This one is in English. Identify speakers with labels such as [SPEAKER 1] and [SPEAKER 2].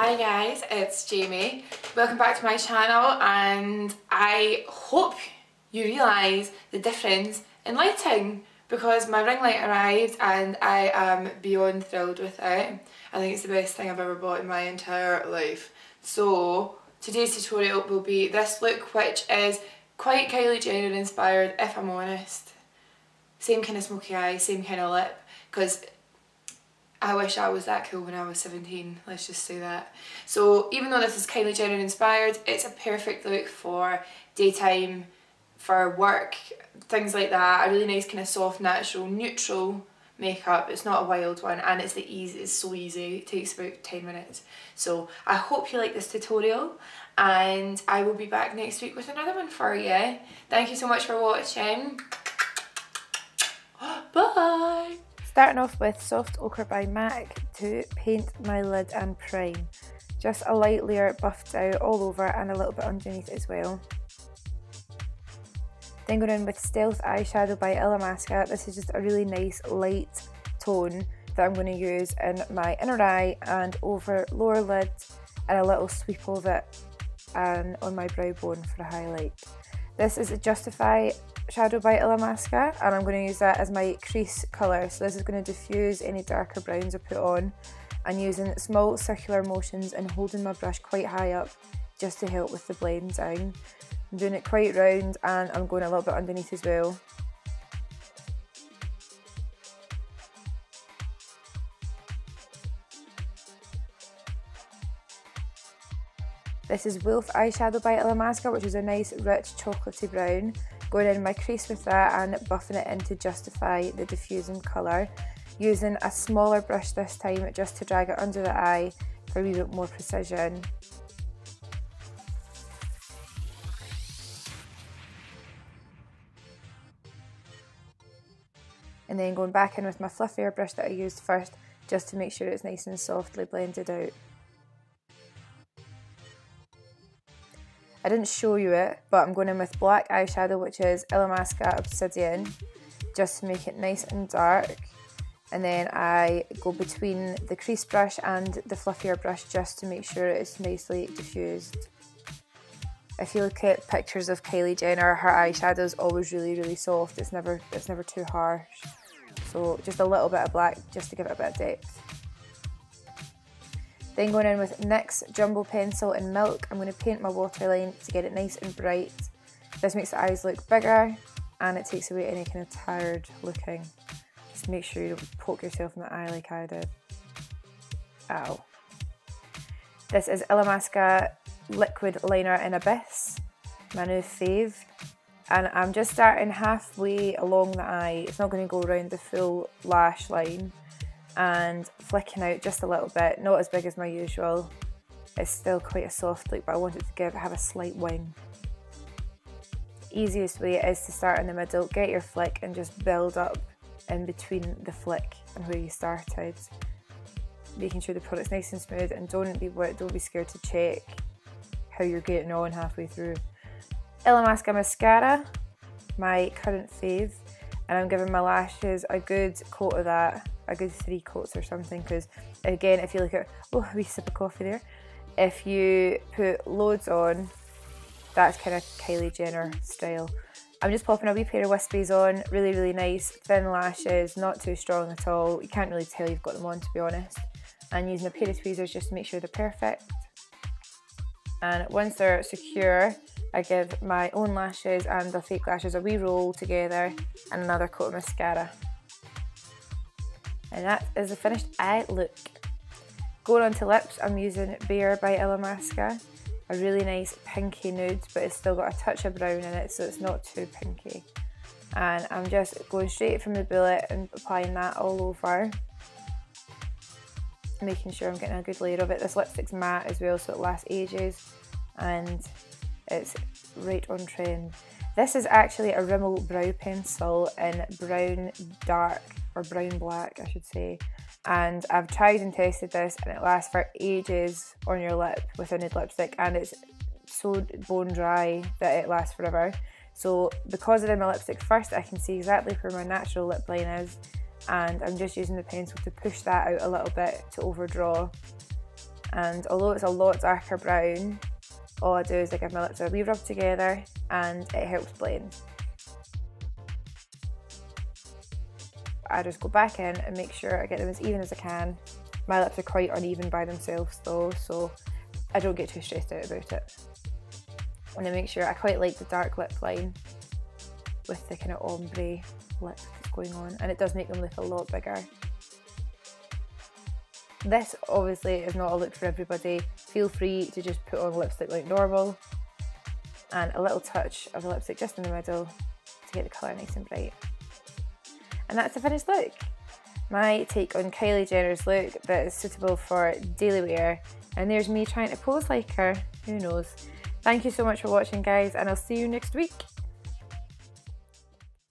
[SPEAKER 1] Hi guys, it's Jamie. Welcome back to my channel and I hope you realise the difference in lighting because my ring light arrived and I am beyond thrilled with it. I think it's the best thing I've ever bought in my entire life. So today's tutorial will be this look which is quite Kylie Jenner inspired if I'm honest. Same kind of smoky eye, same kind of lip because I wish I was that cool when I was 17, let's just say that. So even though this is Kylie Jenner inspired, it's a perfect look for daytime, for work, things like that. A really nice kind of soft, natural, neutral makeup. It's not a wild one and it's the easy, it's so easy. It takes about 10 minutes. So I hope you like this tutorial and I will be back next week with another one for you. Thank you so much for watching. Bye!
[SPEAKER 2] Starting off with Soft Ochre by MAC to paint my lid and prime. Just a light layer buffed out all over and a little bit underneath as well. Then going in with Stealth Eyeshadow by Illamasqua. This is just a really nice light tone that I'm going to use in my inner eye and over lower lid and a little sweep of it and on my brow bone for a highlight. This is a Justify shadow by Illamasqua and I'm going to use that as my crease colour. So this is going to diffuse any darker browns I put on and using small circular motions and holding my brush quite high up just to help with the blend down. I'm doing it quite round and I'm going a little bit underneath as well. This is Wolf eyeshadow by Illamasqua, which is a nice rich chocolatey brown going in my crease with that and buffing it in to Justify the diffusing colour. Using a smaller brush this time just to drag it under the eye for a wee bit more precision. And then going back in with my fluffier brush that I used first just to make sure it's nice and softly blended out. I didn't show you it, but I'm going in with black eyeshadow, which is Illamasqua Obsidian, just to make it nice and dark. And then I go between the crease brush and the fluffier brush just to make sure it's nicely diffused. If you look at pictures of Kylie Jenner, her eyeshadow is always really, really soft. It's never, it's never too harsh. So just a little bit of black just to give it a bit of depth. Then going in with NYX Jumbo Pencil in Milk, I'm going to paint my waterline to get it nice and bright. This makes the eyes look bigger and it takes away any kind of tired looking. Just make sure you don't poke yourself in the eye like I did. Ow. This is Illamasqua Liquid Liner in Abyss, my new fave. And I'm just starting halfway along the eye. It's not going to go around the full lash line and flicking out just a little bit, not as big as my usual. It's still quite a soft look, but I wanted to give have a slight wing. Easiest way is to start in the middle, get your flick and just build up in between the flick and where you started. Making sure the product's nice and smooth and don't be don't be scared to check how you're getting on halfway through. Illamasqua mascara, my current fave, and I'm giving my lashes a good coat of that a good three coats or something because again if you look at oh a wee sip of coffee there. If you put loads on that's kind of Kylie Jenner style. I'm just popping a wee pair of wispies on really really nice thin lashes not too strong at all. You can't really tell you've got them on to be honest. And using a pair of tweezers just to make sure they're perfect. And once they're secure I give my own lashes and the fake lashes a wee roll together and another coat of mascara and that is the finished eye look. Going on to lips, I'm using Bare by Illamasqua. A really nice pinky nude, but it's still got a touch of brown in it, so it's not too pinky. And I'm just going straight from the bullet and applying that all over. Making sure I'm getting a good layer of it. This lipstick's matte as well, so it lasts ages. And it's right on trend. This is actually a Rimmel brow pencil in brown dark or brown black I should say. And I've tried and tested this and it lasts for ages on your lip with a nude lipstick and it's so bone dry that it lasts forever. So because I did my lipstick first I can see exactly where my natural lip line is and I'm just using the pencil to push that out a little bit to overdraw. And although it's a lot darker brown, all I do is I give my lips a wee rub together and it helps blend. I just go back in and make sure I get them as even as I can. My lips are quite uneven by themselves though, so I don't get too stressed out about it. And I make sure I quite like the dark lip line with the kind of ombre lip going on and it does make them look a lot bigger. This obviously is not a look for everybody. Feel free to just put on lipstick like normal and a little touch of lipstick just in the middle to get the colour nice and bright. And that's the finished look. My take on Kylie Jenner's look that is suitable for daily wear. And there's me trying to pose like her. Who knows? Thank you so much for watching guys and I'll see you next week.